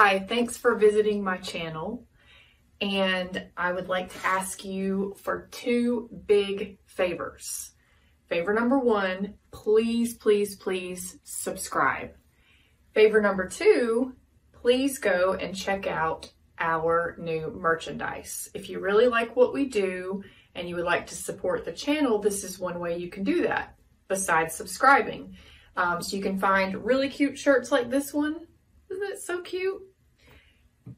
Hi, thanks for visiting my channel. And I would like to ask you for two big favors. Favor number one, please, please, please subscribe. Favor number two, please go and check out our new merchandise. If you really like what we do and you would like to support the channel, this is one way you can do that besides subscribing. Um, so you can find really cute shirts like this one. Isn't it so cute?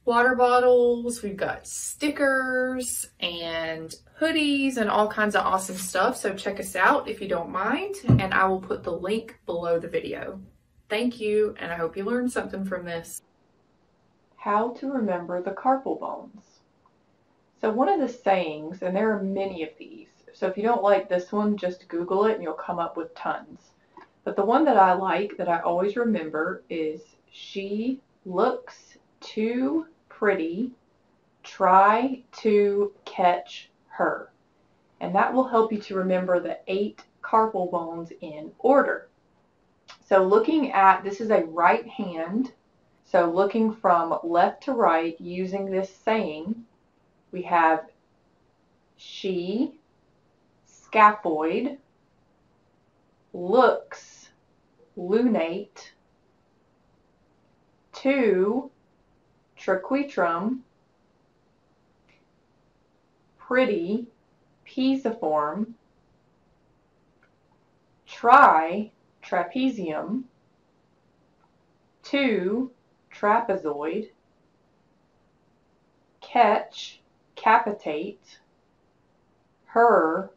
Water bottles, we've got stickers and hoodies and all kinds of awesome stuff. So check us out if you don't mind. And I will put the link below the video. Thank you, and I hope you learned something from this. How to remember the carpal bones. So one of the sayings, and there are many of these, so if you don't like this one, just Google it and you'll come up with tons. But the one that I like, that I always remember, is she looks too pretty. Try to catch her. And that will help you to remember the eight carpal bones in order. So looking at, this is a right hand. So looking from left to right using this saying, we have she, scaphoid, looks, lunate, too, triquetrum, pretty, pisiform, tri, trapezium, to, trapezoid, catch, capitate, her,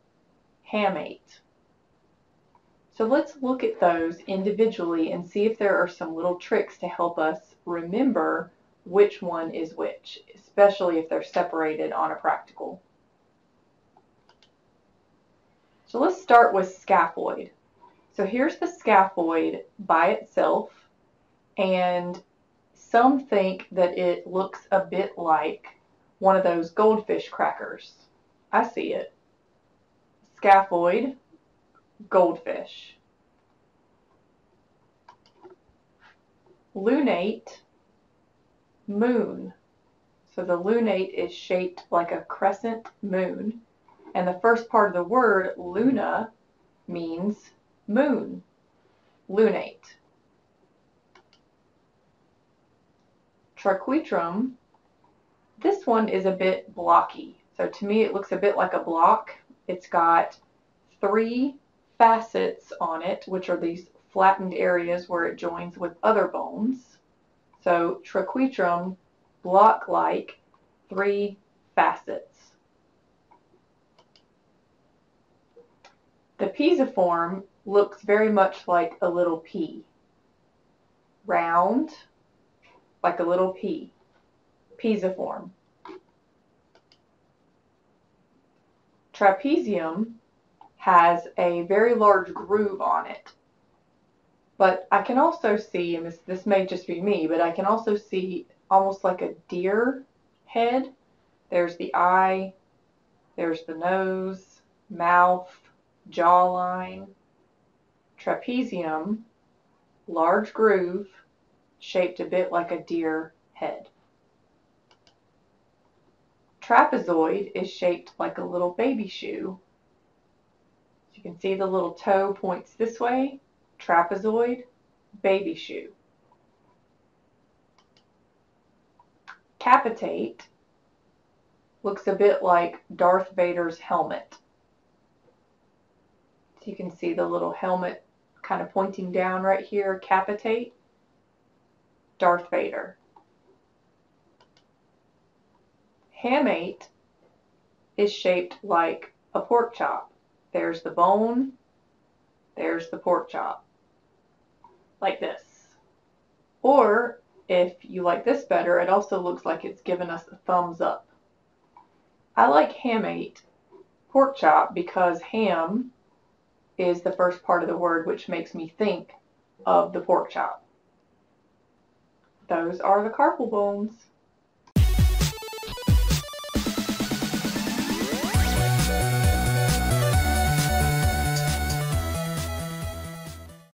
hamate. So let's look at those individually and see if there are some little tricks to help us remember which one is which, especially if they're separated on a practical. So let's start with scaphoid. So here's the scaphoid by itself, and some think that it looks a bit like one of those goldfish crackers. I see it. Scaphoid, goldfish. Lunate, moon. So the lunate is shaped like a crescent moon. And the first part of the word, luna, means moon. Lunate. Triquetrum, this one is a bit blocky. So to me it looks a bit like a block. It's got three facets on it, which are these flattened areas where it joins with other bones. So triquetrum, block-like, three facets. The pisiform looks very much like a little pea. Round, like a little pea. Pisiform. Trapezium has a very large groove on it. But I can also see, and this, this may just be me, but I can also see almost like a deer head. There's the eye, there's the nose, mouth, jawline, trapezium, large groove, shaped a bit like a deer head. Trapezoid is shaped like a little baby shoe you can see the little toe points this way, trapezoid, baby shoe. Capitate looks a bit like Darth Vader's helmet. So you can see the little helmet kind of pointing down right here, capitate, Darth Vader. Hamate is shaped like a pork chop. There's the bone. There's the pork chop. Like this. Or if you like this better, it also looks like it's given us a thumbs up. I like hamate pork chop because ham is the first part of the word which makes me think of the pork chop. Those are the carpal bones.